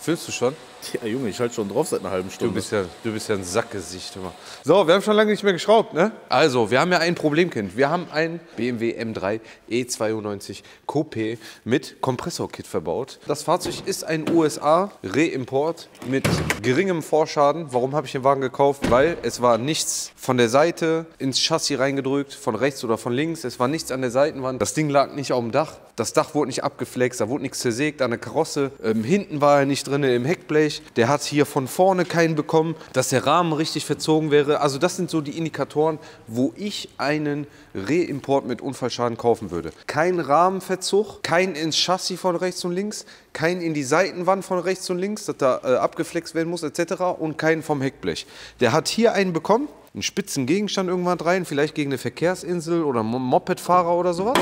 Filmst du schon? Ja, Junge, ich halte schon drauf seit einer halben Stunde. Du bist ja, du bist ja ein Sackgesicht immer. So, wir haben schon lange nicht mehr geschraubt, ne? Also, wir haben ja ein Problemkind. Wir haben ein BMW M3 E92 Coupé mit Kompressorkit verbaut. Das Fahrzeug ist ein USA Reimport mit geringem Vorschaden. Warum habe ich den Wagen gekauft? Weil es war nichts von der Seite ins Chassis reingedrückt, von rechts oder von links. Es war nichts an der Seitenwand. Das Ding lag nicht auf dem Dach. Das Dach wurde nicht abgeflext, da wurde nichts zersägt an der Karosse. Ähm, hinten war er nicht drin im Heckblech. Der hat hier von vorne keinen bekommen, dass der Rahmen richtig verzogen wäre. Also das sind so die Indikatoren, wo ich einen Reimport mit Unfallschaden kaufen würde. Kein Rahmenverzug, kein ins Chassis von rechts und links, kein in die Seitenwand von rechts und links, dass da äh, abgeflext werden muss etc. und keinen vom Heckblech. Der hat hier einen bekommen, einen spitzen Gegenstand irgendwann rein, vielleicht gegen eine Verkehrsinsel oder Mopedfahrer oder sowas.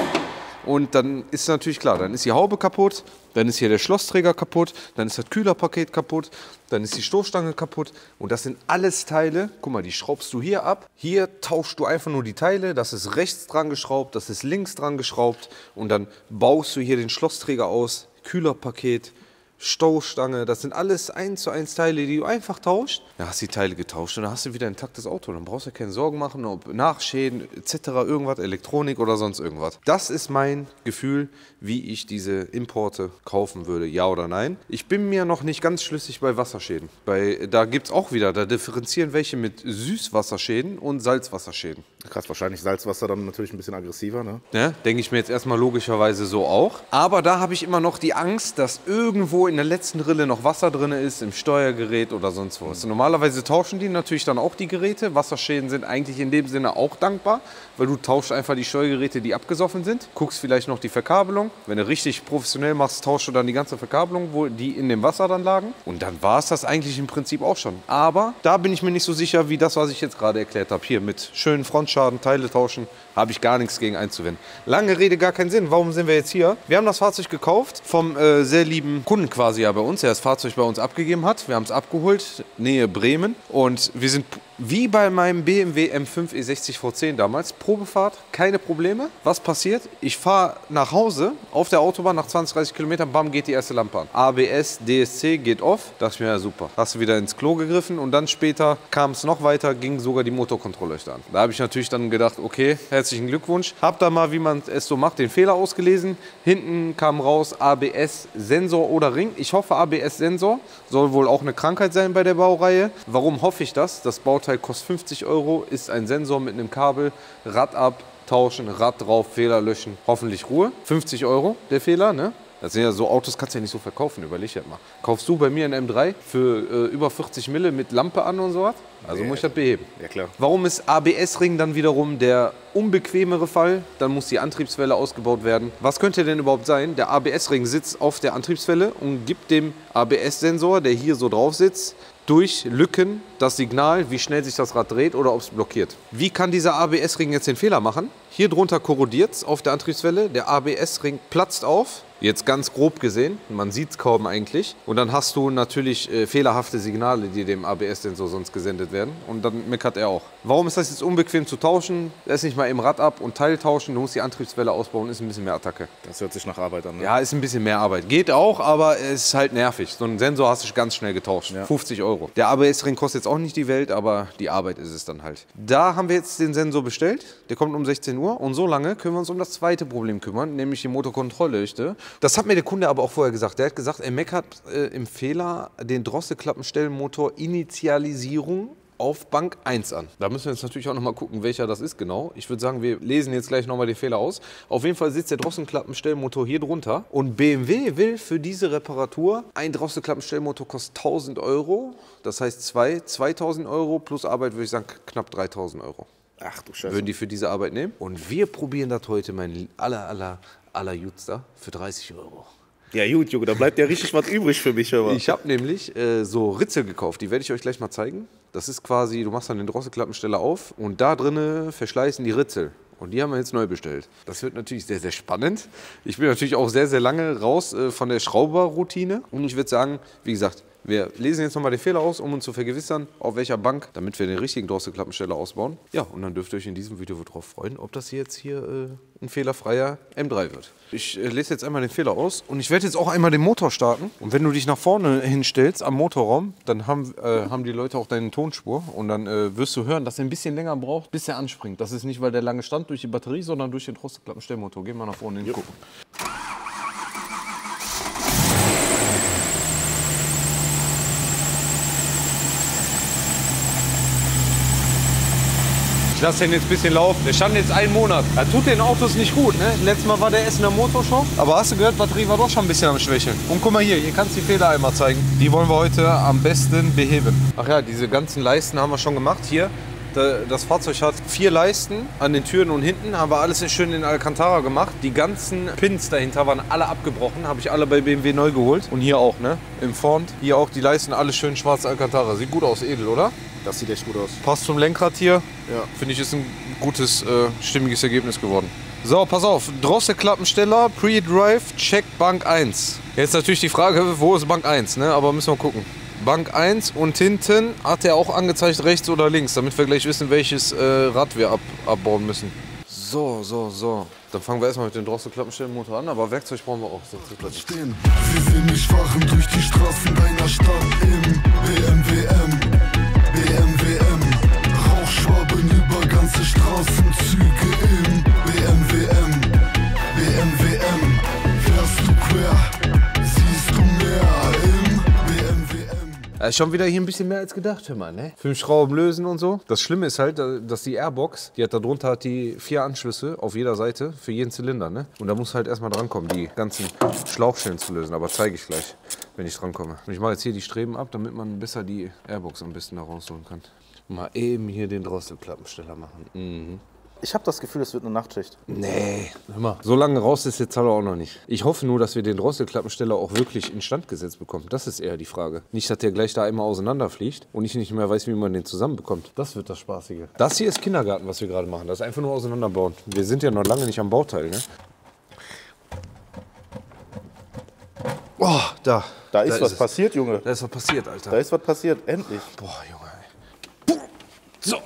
Und dann ist natürlich klar, dann ist die Haube kaputt, dann ist hier der Schlossträger kaputt, dann ist das Kühlerpaket kaputt, dann ist die Stoßstange kaputt. Und das sind alles Teile, guck mal, die schraubst du hier ab. Hier tauschst du einfach nur die Teile, das ist rechts dran geschraubt, das ist links dran geschraubt. Und dann baust du hier den Schlossträger aus, Kühlerpaket, Stoßstange, das sind alles eins zu eins Teile, die du einfach tauscht. Dann hast du die Teile getauscht und dann hast du wieder ein intaktes Auto. Dann brauchst du keine Sorgen machen, ob Nachschäden etc., irgendwas, Elektronik oder sonst irgendwas. Das ist mein Gefühl, wie ich diese Importe kaufen würde, ja oder nein. Ich bin mir noch nicht ganz schlüssig bei Wasserschäden. Bei, da gibt es auch wieder, da differenzieren welche mit Süßwasserschäden und Salzwasserschäden. Krass, wahrscheinlich Salzwasser dann natürlich ein bisschen aggressiver, ne? Ja, denke ich mir jetzt erstmal logischerweise so auch. Aber da habe ich immer noch die Angst, dass irgendwo in der letzten Rille noch Wasser drin ist, im Steuergerät oder sonst was. Mhm. Normalerweise tauschen die natürlich dann auch die Geräte. Wasserschäden sind eigentlich in dem Sinne auch dankbar, weil du tauschst einfach die Steuergeräte, die abgesoffen sind. Guckst vielleicht noch die Verkabelung. Wenn du richtig professionell machst, tauschst du dann die ganze Verkabelung, wo die in dem Wasser dann lagen. Und dann war es das eigentlich im Prinzip auch schon. Aber da bin ich mir nicht so sicher, wie das, was ich jetzt gerade erklärt habe. Hier mit schönen Frontschaden, Teile tauschen, habe ich gar nichts gegen einzuwenden. Lange Rede, gar keinen Sinn. Warum sind wir jetzt hier? Wir haben das Fahrzeug gekauft vom äh, sehr lieben Kunden quasi ja bei uns, der das Fahrzeug bei uns abgegeben hat. Wir haben es abgeholt, Nähe Bremen. Und wir sind wie bei meinem BMW M5 E60 V10 damals, Probefahrt, keine Probleme. Was passiert? Ich fahre nach Hause auf der Autobahn nach 20, 30 Kilometern, bam, geht die erste Lampe an. ABS, DSC geht off. Dachte ich mir, ja super. Hast du wieder ins Klo gegriffen und dann später kam es noch weiter, ging sogar die Motorkontrollleuchte an. Da habe ich natürlich dann gedacht, okay, herzlichen Glückwunsch. Hab da mal, wie man es so macht, den Fehler ausgelesen. Hinten kam raus ABS, Sensor oder Ring. Ich hoffe ABS, Sensor. Soll wohl auch eine Krankheit sein bei der Baureihe. Warum hoffe ich das? Das Bauteil kostet 50 Euro, ist ein Sensor mit einem Kabel, Rad ab, tauschen, Rad drauf, Fehler löschen, hoffentlich Ruhe. 50 Euro der Fehler, ne? Das sind ja so Autos, kannst du ja nicht so verkaufen, überleg halt mal. Kaufst du bei mir einen M3 für äh, über 40 Mille mit Lampe an und sowas? Also muss ich das beheben. Ja, klar. Warum ist ABS-Ring dann wiederum der unbequemere Fall? Dann muss die Antriebswelle ausgebaut werden. Was könnte denn überhaupt sein? Der ABS-Ring sitzt auf der Antriebswelle und gibt dem ABS-Sensor, der hier so drauf sitzt, durch Lücken das Signal, wie schnell sich das Rad dreht oder ob es blockiert. Wie kann dieser ABS-Ring jetzt den Fehler machen? Hier drunter korrodiert es auf der Antriebswelle, der ABS-Ring platzt auf, Jetzt ganz grob gesehen, man sieht es kaum eigentlich. Und dann hast du natürlich äh, fehlerhafte Signale, die dem ABS-Sensor sonst gesendet werden. Und dann meckert er auch. Warum ist das jetzt unbequem zu tauschen? Er ist nicht mal im Rad ab und Teil tauschen. Du musst die Antriebswelle ausbauen, ist ein bisschen mehr Attacke. Das hört sich nach Arbeit an. Ne? Ja, ist ein bisschen mehr Arbeit. Geht auch, aber es ist halt nervig. So einen Sensor hast du ganz schnell getauscht. Ja. 50 Euro. Der ABS-Ring kostet jetzt auch nicht die Welt, aber die Arbeit ist es dann halt. Da haben wir jetzt den Sensor bestellt. Der kommt um 16 Uhr. Und so lange können wir uns um das zweite Problem kümmern, nämlich die Motorkontrollleuchte. Das hat mir der Kunde aber auch vorher gesagt. Der hat gesagt, er meckert äh, im Fehler den Drosselklappenstellmotor Initialisierung auf Bank 1 an. Da müssen wir jetzt natürlich auch noch mal gucken, welcher das ist genau. Ich würde sagen, wir lesen jetzt gleich noch mal den Fehler aus. Auf jeden Fall sitzt der Drosselklappenstellmotor hier drunter. Und BMW will für diese Reparatur, ein Drosselklappenstellmotor kostet 1000 Euro. Das heißt zwei, 2000 Euro plus Arbeit würde ich sagen knapp 3000 Euro. Ach du Scheiße. Würden die für diese Arbeit nehmen. Und wir probieren das heute, mein aller, aller, aller Jutster, für 30 Euro. Ja gut, Junge, da bleibt ja richtig was übrig für mich. Aber. Ich habe nämlich äh, so Ritzel gekauft, die werde ich euch gleich mal zeigen. Das ist quasi, du machst dann den Drosselklappensteller auf und da drinnen verschleißen die Ritzel. Und die haben wir jetzt neu bestellt. Das wird natürlich sehr, sehr spannend. Ich bin natürlich auch sehr, sehr lange raus äh, von der Schrauberroutine. Und ich würde sagen, wie gesagt, Wir lesen jetzt nochmal den Fehler aus, um uns zu vergewissern, auf welcher Bank, damit wir den richtigen Drosselklappensteller ausbauen. Ja, und dann dürft ihr euch in diesem Video darauf freuen, ob das jetzt hier äh, ein fehlerfreier M3 wird. Ich äh, lese jetzt einmal den Fehler aus und ich werde jetzt auch einmal den Motor starten. Und wenn du dich nach vorne hinstellst am Motorraum, dann haben, äh, haben die Leute auch deine Tonspur und dann äh, wirst du hören, dass er ein bisschen länger braucht, bis er anspringt. Das ist nicht, weil der lange stand durch die Batterie, sondern durch den Drosselklappenstellmotor. Gehen wir nach vorne hin gucken. Ich lasse den jetzt ein bisschen laufen. Der stand jetzt einen Monat. Das tut den Autos nicht gut, ne? Letztes Mal war der Essener Motorshow. Aber hast du gehört, Batterie war doch schon ein bisschen am Schwächeln. Und guck mal hier, hier kannst du die Fehler einmal zeigen. Die wollen wir heute am besten beheben. Ach ja, diese ganzen Leisten haben wir schon gemacht. Hier, das Fahrzeug hat vier Leisten an den Türen und hinten. Haben wir alles schön in Alcantara gemacht. Die ganzen Pins dahinter waren alle abgebrochen. Habe ich alle bei BMW neu geholt. Und hier auch, ne? Im Front. Hier auch die Leisten, alles schön schwarz Alcantara. Sieht gut aus, edel, oder? Das sieht echt gut aus. Passt zum Lenkrad hier. Ja. Finde ich, ist ein gutes, äh, stimmiges Ergebnis geworden. So, pass auf. Drosselklappensteller, Pre-Drive, Check Bank 1. Jetzt natürlich die Frage, wo ist Bank 1, ne? Aber müssen wir gucken. Bank 1 und hinten hat er auch angezeigt rechts oder links, damit wir gleich wissen, welches äh, Rad wir ab, abbauen müssen. So, so, so. Dann fangen wir erstmal mit dem Drosselklappenstellmotor an, aber Werkzeug brauchen wir auch. nichts. stehen. Sie sehen mich fahren durch die Straßen deiner Stadt im BMWM, BMWM. Rauchschwaben über ganze Straßenzüge im Ist schon wieder hier ein bisschen mehr als gedacht, hör mal, ne? Fünf Schrauben lösen und so. Das Schlimme ist halt, dass die Airbox, die hat da drunter hat die vier Anschlüsse auf jeder Seite für jeden Zylinder, ne? Und da muss halt erstmal drankommen, die ganzen Schlauchstellen zu lösen. Aber zeige ich gleich, wenn ich drankomme. Und ich mache jetzt hier die Streben ab, damit man besser die Airbox am besten da rausholen kann. Mal eben hier den Drosselklappensteller machen. Mhm. Ich habe das Gefühl, es wird eine Nachtschicht. Nee, hör mal. So lange raus ist der Zaller auch noch nicht. Ich hoffe nur, dass wir den Drosselklappensteller auch wirklich instand gesetzt bekommen. Das ist eher die Frage. Nicht, dass der gleich da einmal auseinanderfliegt und ich nicht mehr weiß, wie man den zusammenbekommt. Das wird das Spaßige. Das hier ist Kindergarten, was wir gerade machen. Das ist einfach nur auseinanderbauen. Wir sind ja noch lange nicht am Bauteil, ne? Oh, da. Da ist was es. passiert, Junge. Da ist was passiert, Alter. Da ist was passiert. Endlich. Boah, Junge, ey. So,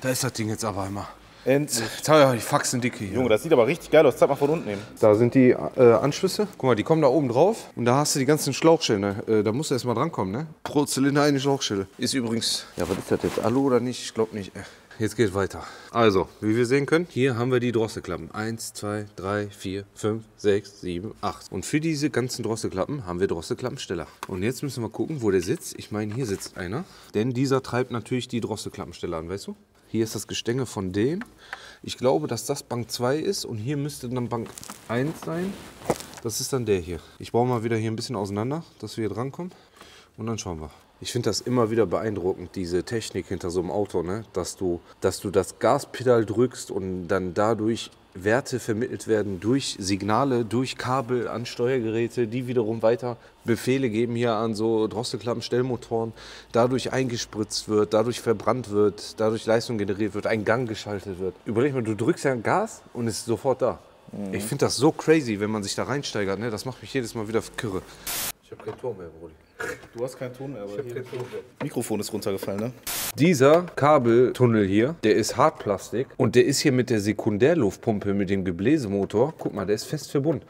da ist das Ding jetzt aber einmal. Haben wir die Faxen dicke hier. Junge, das sieht aber richtig geil aus. Zeig mal von unten eben. Da sind die äh, Anschlüsse. Guck mal, die kommen da oben drauf. Und da hast du die ganzen Schlauchstellen. ne? Äh, da musst du erst mal drankommen, ne? Pro Zylinder eine Schlauchstelle. Ist übrigens. Ja, was ist das jetzt? Alu oder nicht? Ich glaube nicht. Äh, Jetzt geht weiter. Also, wie wir sehen können, hier haben wir die Drosselklappen. Eins, zwei, drei, vier, fünf, sechs, sieben, acht. Und für diese ganzen Drosselklappen haben wir Drosselklappensteller. Und jetzt müssen wir gucken, wo der sitzt. Ich meine, hier sitzt einer. Denn dieser treibt natürlich die Drosselklappensteller an, weißt du? Hier ist das Gestänge von dem. Ich glaube, dass das Bank 2 ist und hier müsste dann Bank 1 sein. Das ist dann der hier. Ich baue mal wieder hier ein bisschen auseinander, dass wir hier drankommen. Und dann schauen wir. Ich finde das immer wieder beeindruckend, diese Technik hinter so einem Auto, ne? dass, du, dass du das Gaspedal drückst und dann dadurch Werte vermittelt werden durch Signale, durch Kabel an Steuergeräte, die wiederum weiter Befehle geben hier an so Drosselklappen, Stellmotoren, dadurch eingespritzt wird, dadurch verbrannt wird, dadurch Leistung generiert wird, ein Gang geschaltet wird. Überleg mal, du drückst ja Gas und es ist sofort da. Ich finde das so crazy, wenn man sich da reinsteigert. Ne? Das macht mich jedes Mal wieder kirre. Ich habe kein Tor mehr, Brudi. Du hast keinen Ton mehr, aber hier. Mikrofon ist runtergefallen, ne? Dieser Kabeltunnel hier, der ist Hartplastik und der ist hier mit der Sekundärluftpumpe mit dem Gebläsemotor. Guck mal, der ist fest verbunden.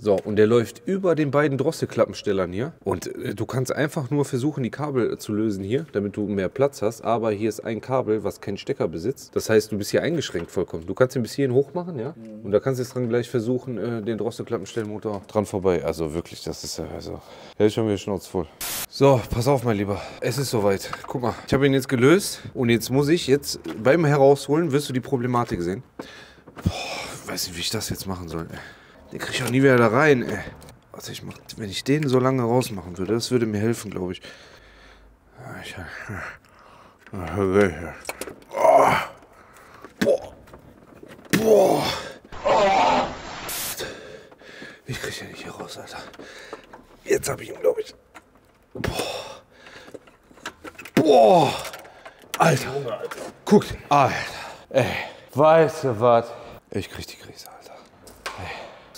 So, und der läuft über den beiden Drosselklappenstellern hier. Und äh, du kannst einfach nur versuchen, die Kabel zu lösen hier, damit du mehr Platz hast. Aber hier ist ein Kabel, was keinen Stecker besitzt. Das heißt, du bist hier eingeschränkt vollkommen. Du kannst ihn bis hierhin hoch machen, ja? Und da kannst du jetzt dran gleich versuchen, äh, den Drosselklappenstellmotor dran vorbei. Also wirklich, das ist ja, also, da ist schon wieder Schnauze voll. So, pass auf, mein Lieber. Es ist soweit. Guck mal, ich habe ihn jetzt gelöst. Und jetzt muss ich jetzt beim Herausholen, wirst du die Problematik sehen. Boah, weiß nicht, wie ich das jetzt machen soll. Ey. Den krieg ich auch nie wieder da rein, ey. Also ich mach, wenn ich den so lange rausmachen würde, das würde mir helfen, glaube ich. Ich, oh. Boah. Boah. Ich krieg den nicht hier raus, Alter. Jetzt habe ich ihn, glaube ich. Boah. Boah. Alter. Guck. Alter. Ey. Weißt du was? Ich krieg die Krise, Alter.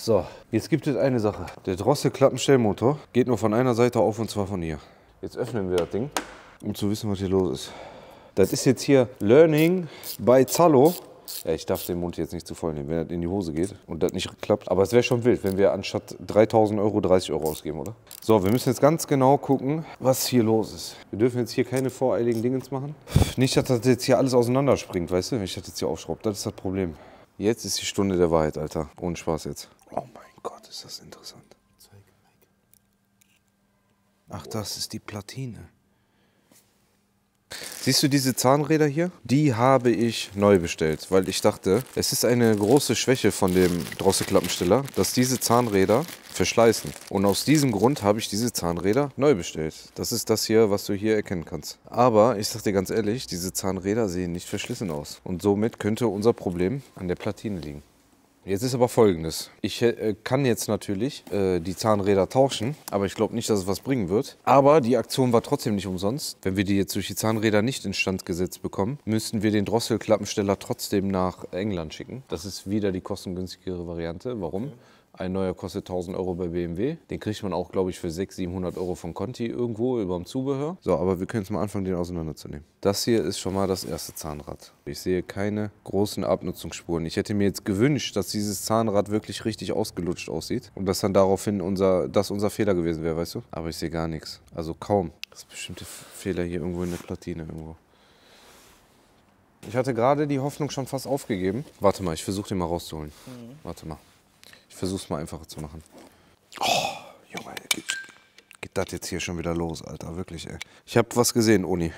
So, jetzt gibt es eine Sache. Der Drossel-Klappenstellmotor geht nur von einer Seite auf und zwar von hier. Jetzt öffnen wir das Ding, um zu wissen, was hier los ist. Das ist jetzt hier Learning bei Zallo. Ja, ich darf den Mund jetzt nicht zu voll nehmen, wenn das in die Hose geht und das nicht klappt. Aber es wäre schon wild, wenn wir anstatt 3000 Euro 30 Euro ausgeben, oder? So, wir müssen jetzt ganz genau gucken, was hier los ist. Wir dürfen jetzt hier keine voreiligen Dingens machen. Nicht, dass das jetzt hier alles auseinanderspringt, weißt du, wenn ich das jetzt hier aufschraube. Das ist das Problem. Jetzt ist die Stunde der Wahrheit, Alter. Ohne Spaß jetzt. Oh mein Gott, ist das interessant. Ach, das ist die Platine. Siehst du diese Zahnräder hier? Die habe ich neu bestellt, weil ich dachte, es ist eine große Schwäche von dem Drosselklappensteller, dass diese Zahnräder verschleißen. Und aus diesem Grund habe ich diese Zahnräder neu bestellt. Das ist das hier, was du hier erkennen kannst. Aber ich sag dir ganz ehrlich, diese Zahnräder sehen nicht verschlissen aus. Und somit könnte unser Problem an der Platine liegen. Jetzt ist aber folgendes. Ich äh, kann jetzt natürlich äh, die Zahnräder tauschen, aber ich glaube nicht, dass es was bringen wird. Aber die Aktion war trotzdem nicht umsonst. Wenn wir die jetzt durch die Zahnräder nicht instand gesetzt bekommen, müssten wir den Drosselklappensteller trotzdem nach England schicken. Das ist wieder die kostengünstigere Variante. Warum? Ein neuer kostet 1000 Euro bei BMW. Den kriegt man auch, glaube ich, für 600, 700 Euro von Conti irgendwo über dem Zubehör. So, aber wir können jetzt mal anfangen, den auseinanderzunehmen. Das hier ist schon mal das erste Zahnrad. Ich sehe keine großen Abnutzungsspuren. Ich hätte mir jetzt gewünscht, dass dieses Zahnrad wirklich richtig ausgelutscht aussieht und dass dann daraufhin unser, das unser Fehler gewesen wäre, weißt du? Aber ich sehe gar nichts. Also kaum. Das ist bestimmt der Fehler hier irgendwo in der Platine irgendwo. Ich hatte gerade die Hoffnung schon fast aufgegeben. Warte mal, ich versuche den mal rauszuholen. Warte mal. Ich versuche es mal einfacher zu machen. Oh, Junge, geht, geht das jetzt hier schon wieder los, Alter. Wirklich, ey. Ich habe was gesehen, Uni.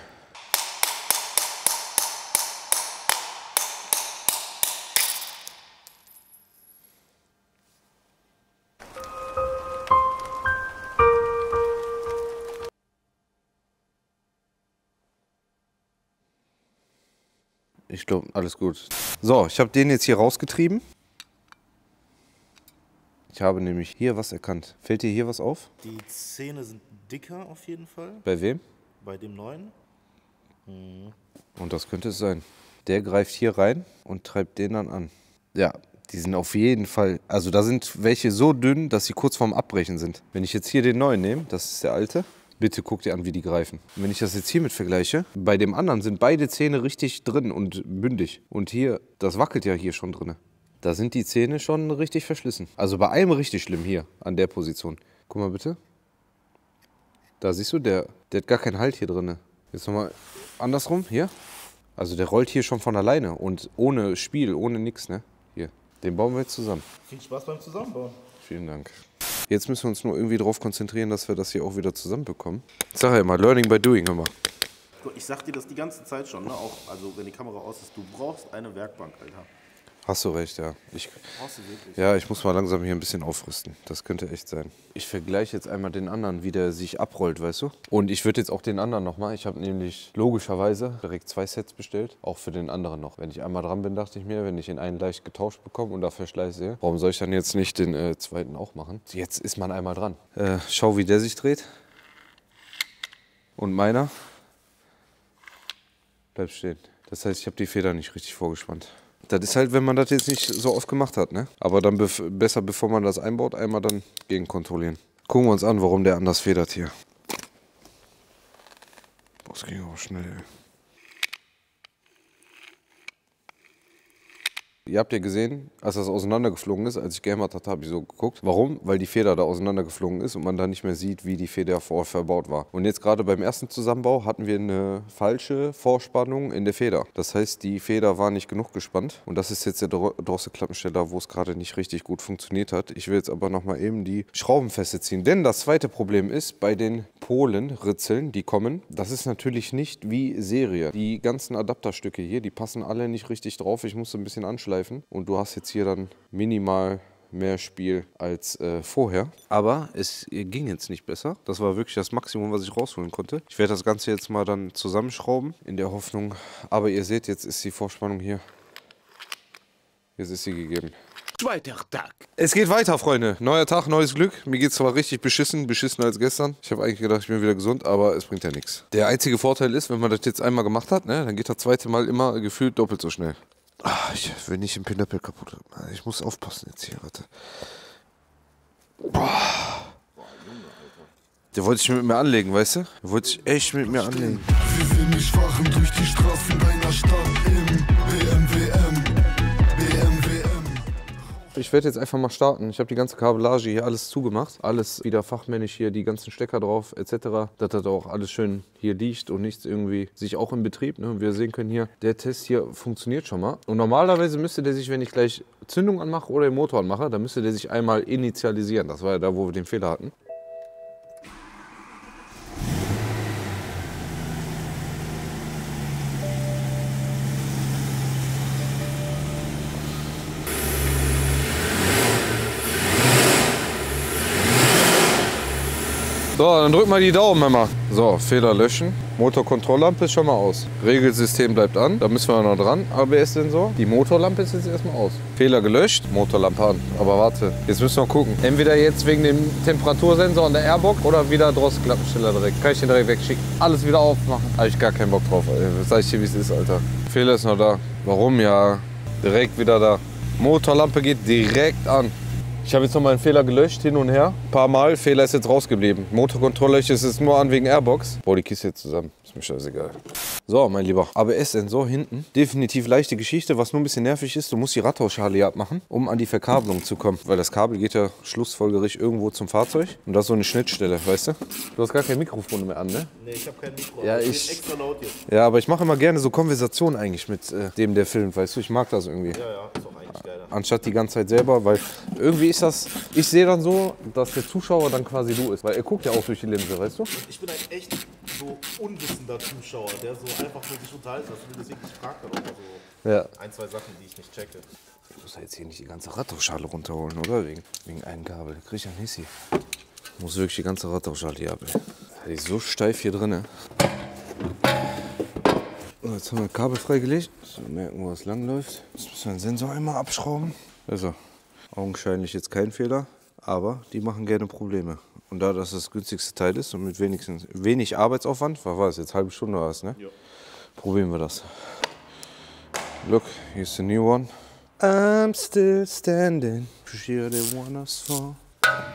Ich glaube, alles gut. So, ich habe den jetzt hier rausgetrieben. Ich habe nämlich hier was erkannt. Fällt dir hier was auf? Die Zähne sind dicker auf jeden Fall. Bei wem? Bei dem neuen. Und das könnte es sein. Der greift hier rein und treibt den dann an. Ja, die sind auf jeden Fall. Also da sind welche so dünn, dass sie kurz vorm Abbrechen sind. Wenn ich jetzt hier den neuen nehme, das ist der alte. Bitte guck dir an, wie die greifen. Und wenn ich das jetzt hiermit vergleiche, bei dem anderen sind beide Zähne richtig drin und bündig. Und hier, das wackelt ja hier schon drin. Da sind die Zähne schon richtig verschlissen. Also bei einem richtig schlimm hier, an der Position. Guck mal bitte. Da siehst du, der, der hat gar keinen Halt hier drin. Jetzt nochmal andersrum, hier. Also der rollt hier schon von alleine und ohne Spiel, ohne nix, ne? Hier. Den bauen wir jetzt zusammen. Viel Spaß beim Zusammenbauen. Vielen Dank. Jetzt müssen wir uns nur irgendwie darauf konzentrieren, dass wir das hier auch wieder zusammenbekommen. Ich sag ja immer, Learning by Doing, mal. Ich sag dir das die ganze Zeit schon, ne? Auch, also wenn die Kamera aus ist, du brauchst eine Werkbank, Alter. Hast du recht, ja. Ich, ja, ich muss mal langsam hier ein bisschen aufrüsten. Das könnte echt sein. Ich vergleiche jetzt einmal den anderen, wie der sich abrollt, weißt du? Und ich würde jetzt auch den anderen nochmal. Ich habe nämlich logischerweise direkt zwei Sets bestellt. Auch für den anderen noch. Wenn ich einmal dran bin, dachte ich mir, wenn ich in einen leicht getauscht bekomme und da Verschleiß sehe, warum soll ich dann jetzt nicht den äh, zweiten auch machen? Jetzt ist man einmal dran. Äh, schau, wie der sich dreht. Und meiner bleibt stehen. Das heißt, ich habe die Feder nicht richtig vorgespannt. Das ist halt, wenn man das jetzt nicht so oft gemacht hat, ne? Aber dann bef besser, bevor man das einbaut, einmal dann gegenkontrollieren. Gucken wir uns an, warum der anders federt hier. Boah, das ging auch schnell, ey. Ihr habt ja gesehen, als das auseinandergeflogen ist, als ich gehämmert hatte, habe ich so geguckt. Warum? Weil die Feder da auseinandergeflogen ist und man da nicht mehr sieht, wie die Feder vorher verbaut war. Und jetzt gerade beim ersten Zusammenbau hatten wir eine falsche Vorspannung in der Feder. Das heißt, die Feder war nicht genug gespannt. Und das ist jetzt der Dro- Drosselklappensteller, wo es gerade nicht richtig gut funktioniert hat. Ich will jetzt aber nochmal eben die Schraubenfeste ziehen. Denn das zweite Problem ist, bei den Polenritzeln, die kommen, das ist natürlich nicht wie Serie. Die ganzen Adapterstücke hier, die passen alle nicht richtig drauf. Ich musste ein bisschen anschleifen. Und du hast jetzt hier dann minimal mehr Spiel als äh, vorher. Aber es ging jetzt nicht besser. Das war wirklich das Maximum, was ich rausholen konnte. Ich werde das Ganze jetzt mal dann zusammenschrauben, in der Hoffnung. Aber ihr seht, jetzt ist die Vorspannung hier. Jetzt ist sie gegeben. Zweiter Tag. Es geht weiter, Freunde. Neuer Tag, neues Glück. Mir geht's zwar richtig beschissen, beschissener als gestern. Ich habe eigentlich gedacht, ich bin wieder gesund, aber es bringt ja nichts. Der einzige Vorteil ist, wenn man das jetzt einmal gemacht hat, ne, dann geht das zweite Mal immer gefühlt doppelt so schnell. Ah, ich will nicht den Pinöppel kaputt. Ich muss aufpassen jetzt hier, warte. Der wollte sich mit mir anlegen, weißt du? Der wollte sich echt mit mir anlegen. Sie sehen mich fahren durch die Straßen deiner Stadt Ich werde jetzt einfach mal starten. Ich habe die ganze Kabellage hier alles zugemacht. Alles wieder fachmännisch hier, die ganzen Stecker drauf etc. Dass das auch alles schön hier liegt und nichts irgendwie sich auch im Betrieb. Ne? Wir sehen können hier, der Test hier funktioniert schon mal. Und normalerweise müsste der sich, wenn ich gleich Zündung anmache oder den Motor anmache, dann müsste der sich einmal initialisieren. Das war ja da, wo wir den Fehler hatten. So, dann drück mal die Daumen, Mama. So, Fehler löschen. Motorkontrolllampe ist schon mal aus. Regelsystem bleibt an. Da müssen wir noch dran. ABS-Sensor. Die Motorlampe ist jetzt erstmal aus. Fehler gelöscht. Motorlampe an. Aber warte, jetzt müssen wir gucken. Entweder jetzt wegen dem Temperatursensor an der Airbox oder wieder Drosselklappensteller direkt. Kann ich den direkt wegschicken. Alles wieder aufmachen. Habe ich gar keinen Bock drauf. Sag ich dir, wie es ist, Alter. Fehler ist noch da. Warum? Ja, direkt wieder da. Motorlampe geht direkt an. Ich habe jetzt noch mal einen Fehler gelöscht, hin und her. Ein paar Mal, Fehler ist jetzt rausgeblieben. Motorkontrolle ist es nur an wegen Airbox. Boah, die Kiste jetzt zusammen. Ist mir scheißegal. So, mein Lieber. ABS-Sensor hinten. Definitiv leichte Geschichte. Was nur ein bisschen nervig ist, du musst die Radtauschschale hier abmachen, um an die Verkabelung zu kommen. Weil das Kabel geht ja schlussfolgerlich irgendwo zum Fahrzeug. Und das ist so eine Schnittstelle, weißt du? Du hast gar kein Mikrofon mehr an, ne? Nee, ich habe kein Mikro. Ja, ich- bin extra laut jetzt. Ja, aber ich mache immer gerne so Konversationen eigentlich mit äh, dem, der filmt, weißt du? Ich mag das irgendwie. Ja, ja, ist auch eigentlich geiler. Anstatt die ganze Zeit selber, weil irgendwie ist das, ich sehe dann so, dass der Zuschauer dann quasi du ist, weil er guckt ja auch durch die Linse, weißt du? Ich bin ein echt so unwissender Zuschauer, der so einfach nur sich unterhalten lässt. Und deswegen ich frage dann auch mal so Ja. ein, zwei Sachen, die ich nicht checke. Ich muss jetzt hier nicht die ganze Radtauschschale runterholen, oder? Wegen, wegen einem Kabel. Krieg ich einen Hissi. Ich muss wirklich die ganze Radtauschschale hier ab, ey. Die ist so steif hier drin. So, jetzt haben wir Kabel freigelegt. So, merken, wo es lang läuft. Jetzt müssen wir den Sensor einmal abschrauben. Also, augenscheinlich jetzt kein Fehler, aber die machen gerne Probleme. Und da das das günstigste Teil ist und mit wenigstens wenig Arbeitsaufwand, was war es jetzt, halbe Stunde war es, ne? Ja. Probieren wir das. Look, here's the new one. I'm still standing. Here they want us for.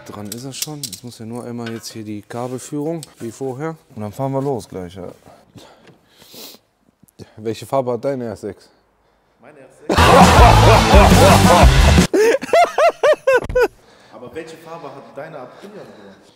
Dran ist er schon. Jetzt muss er nur einmal jetzt hier die Kabelführung, wie vorher. Und dann fahren wir los gleich. Ja. Welche Farbe hat deine R6? Meine R6. Aber welche Farbe hat deine Aprilia?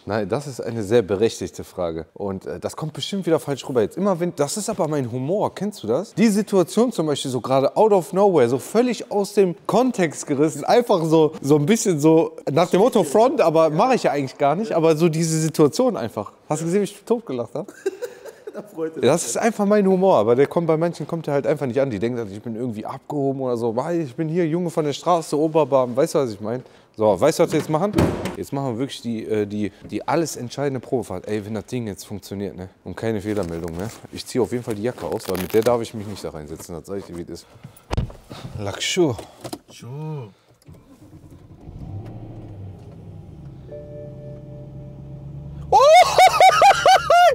Nein, das ist eine sehr berechtigte Frage. Und äh, das kommt bestimmt wieder falsch rüber. Jetzt immer, wenn, das ist aber mein Humor, kennst du das? Die Situation zum Beispiel so gerade out of nowhere, so völlig aus dem Kontext gerissen. Einfach so, so ein bisschen so nach dem Motto Front, aber mache ich ja eigentlich gar nicht. Aber so diese Situation einfach. Hast du gesehen, wie ich totgelacht habe? Das ist einfach mein Humor, aber der kommt bei manchen kommt der halt einfach nicht an. Die denken, ich bin irgendwie abgehoben oder so. Ich bin hier Junge von der Straße, Oberbarm. Weißt du, was ich meine? So, weißt du, was wir jetzt machen? Jetzt machen wir wirklich die, äh, die, die alles entscheidende Probefahrt. Ey, wenn das Ding jetzt funktioniert, ne? Und keine Fehlermeldung, ne? Ich ziehe auf jeden Fall die Jacke aus, weil mit der darf ich mich nicht da reinsetzen. Das sag ich dir, wie es ist. Lackschuh.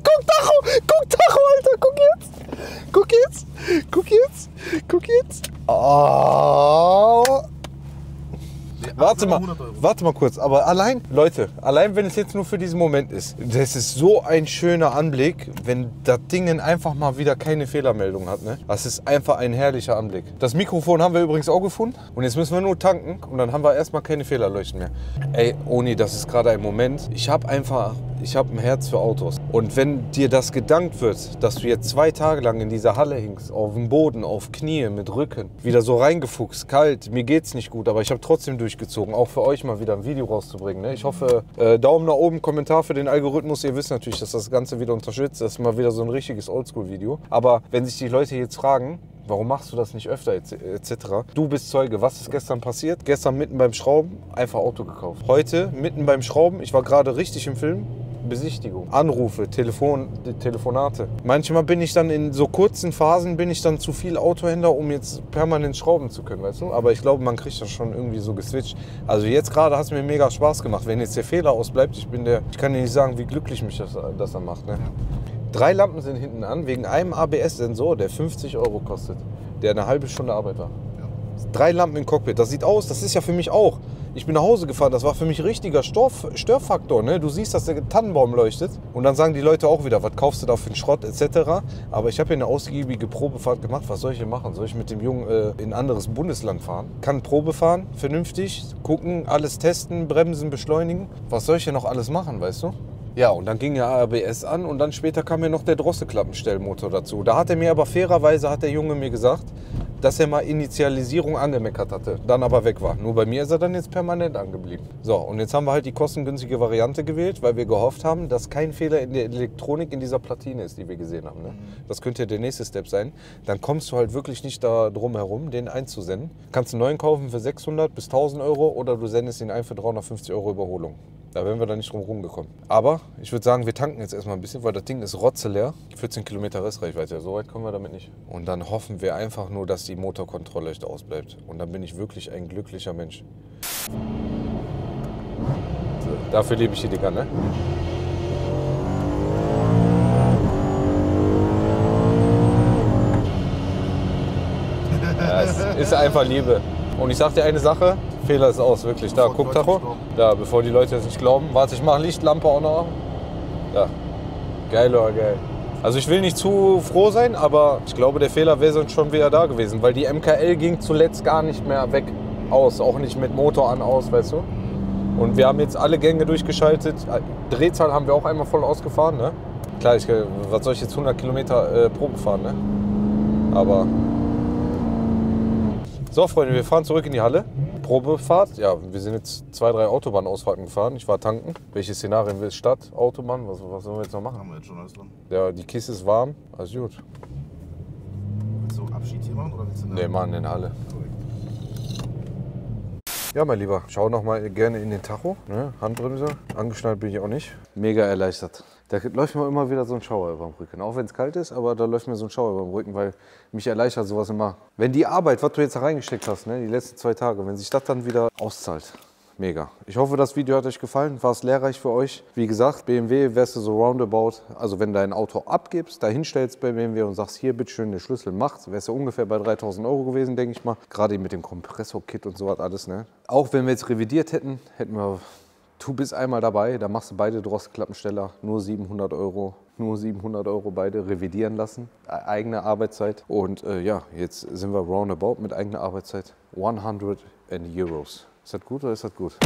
Guck Tacho, guck Tacho, Alter, guck jetzt. Guck jetzt, guck jetzt, guck jetzt. Oh. Warte mal, 100 Euro. warte mal kurz. Aber allein, Leute, allein wenn es jetzt nur für diesen Moment ist, das ist so ein schöner Anblick, wenn das Ding einfach mal wieder keine Fehlermeldung hat. Ne? Das ist einfach ein herrlicher Anblick. Das Mikrofon haben wir übrigens auch gefunden. Und jetzt müssen wir nur tanken und dann haben wir erstmal keine Fehlerleuchten mehr. Ey, Oni, das ist gerade ein Moment. Ich habe einfach, ich habe ein Herz für Autos. Und wenn dir das gedankt wird, dass du jetzt zwei Tage lang in dieser Halle hingst, auf dem Boden, auf Knie, mit Rücken, wieder so reingefuchst, kalt, mir geht's nicht gut, aber ich habe trotzdem durchgezogen, auch für euch mal wieder ein Video rauszubringen. Ne? Ich hoffe, äh, Daumen nach oben, Kommentar für den Algorithmus. Ihr wisst natürlich, dass das Ganze wieder unterstützt. Das ist mal wieder so ein richtiges Oldschool-Video. Aber wenn sich die Leute jetzt fragen, Warum machst du das nicht öfter etc.? Du bist Zeuge. Was ist gestern passiert? Gestern mitten beim Schrauben einfach Auto gekauft. Heute mitten beim Schrauben, ich war gerade richtig im Film, Besichtigung, Anrufe, Telefon, Telefonate. Manchmal bin ich dann in so kurzen Phasen bin ich dann zu viel Autohändler, um jetzt permanent schrauben zu können, weißt du? Aber ich glaube, man kriegt das schon irgendwie so geswitcht. Also jetzt gerade hat es mir mega Spaß gemacht. Wenn jetzt der Fehler ausbleibt, ich bin der, ich kann dir nicht sagen, wie glücklich mich das, das dann macht. Ne? Drei Lampen sind hinten an, wegen einem ABS-Sensor, der 50 Euro kostet, der eine halbe Stunde Arbeit war. Drei Lampen im Cockpit. Das sieht aus, das ist ja für mich auch. Ich bin nach Hause gefahren, das war für mich richtiger Storf, Störfaktor. Ne? Du siehst, dass der Tannenbaum leuchtet. Und dann sagen die Leute auch wieder, was kaufst du da für einen Schrott etc. Aber ich habe hier eine ausgiebige Probefahrt gemacht. Was soll ich hier machen? Soll ich mit dem Jungen äh, in ein anderes Bundesland fahren? Kann Probe fahren, vernünftig, gucken, alles testen, bremsen, beschleunigen. Was soll ich hier noch alles machen, weißt du? Ja, und dann ging ja ABS an und dann später kam mir noch der Drosselklappenstellmotor dazu. Da hat er mir aber fairerweise, hat der Junge mir gesagt, dass er mal Initialisierung angemeckert hatte, dann aber weg war. Nur bei mir ist er dann jetzt permanent angeblieben. So, und jetzt haben wir halt die kostengünstige Variante gewählt, weil wir gehofft haben, dass kein Fehler in der Elektronik in dieser Platine ist, die wir gesehen haben. Ne? Das könnte der nächste Step sein. Dann kommst du halt wirklich nicht da drum herum, den einzusenden. Kannst einen neuen kaufen für 600 bis 1000 Euro oder du sendest ihn ein für 350 Euro Überholung. Da wären wir da nicht drum rumgekommen. Aber ich würde sagen, wir tanken jetzt erstmal ein bisschen, weil das Ding ist rotzeleer. 14 Kilometer Restreichweite, so weit kommen wir damit nicht. Und dann hoffen wir einfach nur, dass die Motorkontrolle echt ausbleibt. Und dann bin ich wirklich ein glücklicher Mensch. Dafür liebe ich die Dinger, ne? Ja, es ist einfach Liebe. Und ich sag dir eine Sache, Fehler ist aus, wirklich. Da, guck Tacho. Da, bevor die Leute jetzt nicht glauben. Warte, ich mache Lichtlampe auch noch. Da. Geil oder geil. Also ich will nicht zu froh sein, aber ich glaube, der Fehler wäre sonst schon wieder da gewesen, weil die MKL ging zuletzt gar nicht mehr weg aus, auch nicht mit Motor an aus, weißt du? Und wir haben jetzt alle Gänge durchgeschaltet. Drehzahl haben wir auch einmal voll ausgefahren, ne? Klar, ich, was soll ich jetzt 100 Kilometer äh, Probe fahren, ne? Aber so, Freunde, wir fahren zurück in die Halle. Probefahrt. Ja, wir sind jetzt zwei, drei Autobahnausfahrten gefahren. Ich war tanken. Welche Szenarien will Stadt, Autobahn? Was, was sollen wir jetzt noch machen? Haben wir jetzt schon alles drin. Ja, die Kiste ist warm. Alles gut. Willst du Abschied hier machen oder willst du in Nee, Mann, in der Halle. Ja, mein Lieber, schau noch mal gerne in den Tacho. Ne? Handbremse, angeschnallt bin ich auch nicht. Mega erleichtert. Da läuft mir immer wieder so ein Schauer über dem Rücken. Auch wenn es kalt ist, aber da läuft mir so ein Schauer über dem Rücken, weil mich erleichtert sowas immer. Wenn die Arbeit, was du jetzt da reingesteckt hast, ne, die letzten zwei Tage, wenn sich das dann wieder auszahlt. Mega. Ich hoffe, das Video hat euch gefallen. War es lehrreich für euch? Wie gesagt, BMW wärst du so roundabout. Also wenn dein Auto abgibst, da hinstellst bei BMW und sagst, hier bitteschön den Schlüssel macht, wärst du ungefähr bei 3000 Euro gewesen, denke ich mal. Gerade mit dem Kompressor-Kit und so was alles. Ne? Auch wenn wir jetzt revidiert hätten, hätten wir, du bist einmal dabei, da machst du beide Drosselklappensteller, nur 700 Euro. Nur 700 Euro beide revidieren lassen, e- eigene Arbeitszeit. Und äh, ja, jetzt sind wir roundabout mit eigener Arbeitszeit. 100 Euros. Ist das gut oder ist das gut?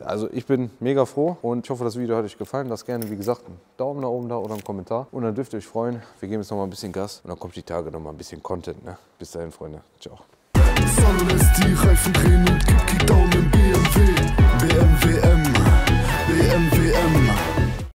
Also ich bin mega froh und ich hoffe, das Video hat euch gefallen. Lasst gerne, wie gesagt, einen Daumen nach oben da oder einen Kommentar. Und dann dürft ihr euch freuen. Wir geben jetzt noch mal ein bisschen Gas und dann kommt die Tage noch mal ein bisschen Content. Ne? Bis dahin, Freunde. Ciao. Sonne lässt die Reifen drehen und gibt Kickdown im BMW. BMW M, BMW M.